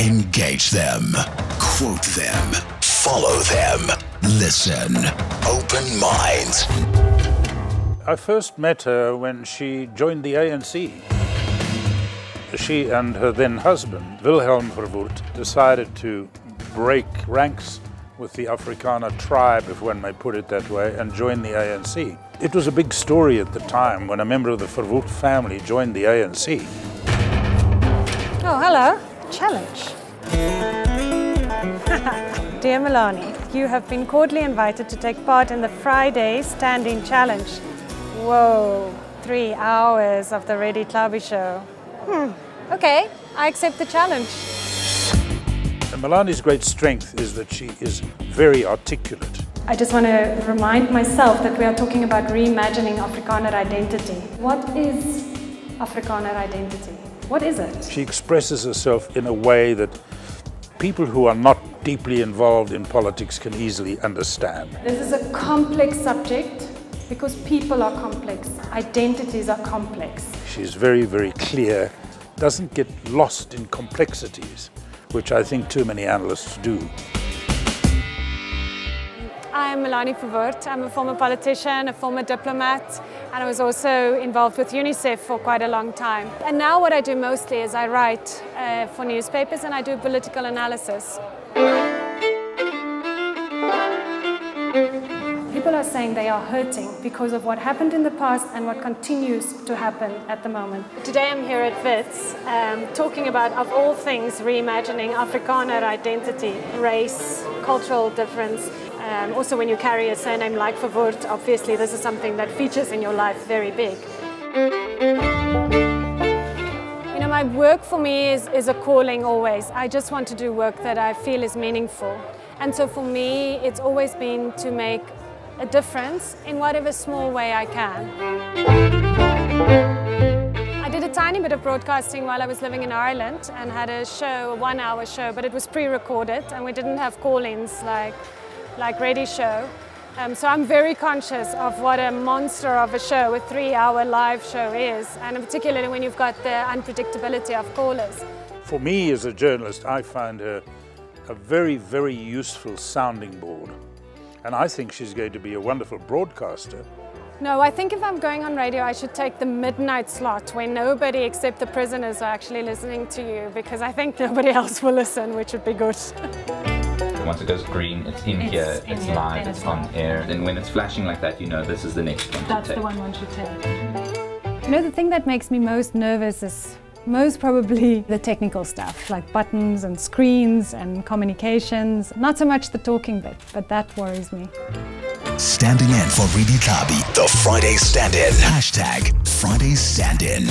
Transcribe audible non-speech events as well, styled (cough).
Engage them. Quote them. Follow them. Listen. Open minds. I first met her when she joined the ANC. She and her then husband, Wilhelm Verwoerd, decided to break ranks with the Afrikaner tribe, if one may put it that way, and join the ANC. It was a big story at the time when a member of the Verwoerd family joined the ANC. Oh, hello. Challenge. (laughs) Dear Melanie, you have been cordially invited to take part in the Friday Stand-In Challenge. Whoa, three hours of the Redi Tlhabi show. Hmm, okay, I accept the challenge. And Melanie's great strength is that she is very articulate. I just want to remind myself that we are talking about reimagining Afrikaner identity. What is Afrikaner identity? What is it? She expresses herself in a way that people who are not deeply involved in politics can easily understand. This is a complex subject because people are complex, identities are complex. She's very, very clear, doesn't get lost in complexities, which I think too many analysts do. I'm Melanie Verwoerd. I'm a former politician, a former diplomat, and I was also involved with UNICEF for quite a long time. And now what I do mostly is I write uh, for newspapers and I do political analysis. People are saying they are hurting because of what happened in the past and what continues to happen at the moment. Today I'm here at WITS um, talking about, of all things, reimagining Afrikaner identity, race, cultural difference. Um, also, when you carry a surname like Verwoerd, obviously this is something that features in your life very big. You know, my work for me is, is a calling always. I just want to do work that I feel is meaningful. And so for me, it's always been to make a difference in whatever small way I can. I did a tiny bit of broadcasting while I was living in Ireland and had a show, a one hour show, but it was pre-recorded and we didn't have call-ins like, like Redi Show. Um, so I'm very conscious of what a monster of a show, a three hour live show is, and particularly when you've got the unpredictability of callers. For me as a journalist, I find her a very, very useful sounding board. And I think she's going to be a wonderful broadcaster. No, I think if I'm going on radio, I should take the midnight slot where nobody except the prisoners are actually listening to you because I think nobody (laughs) else will listen, which would be good. (laughs) Once it goes green, it's in It's here, in it's here, live, it's it's on live. air. And when it's flashing like that, you know this is the next one That's to the one one should take. You know, the thing that makes me most nervous is most probably (laughs) the technical stuff, like buttons and screens and communications. Not so much the talking bit, but that worries me. Standing in for Redi Tlhabi. The Friday Stand-In. Hashtag Friday Stand-In.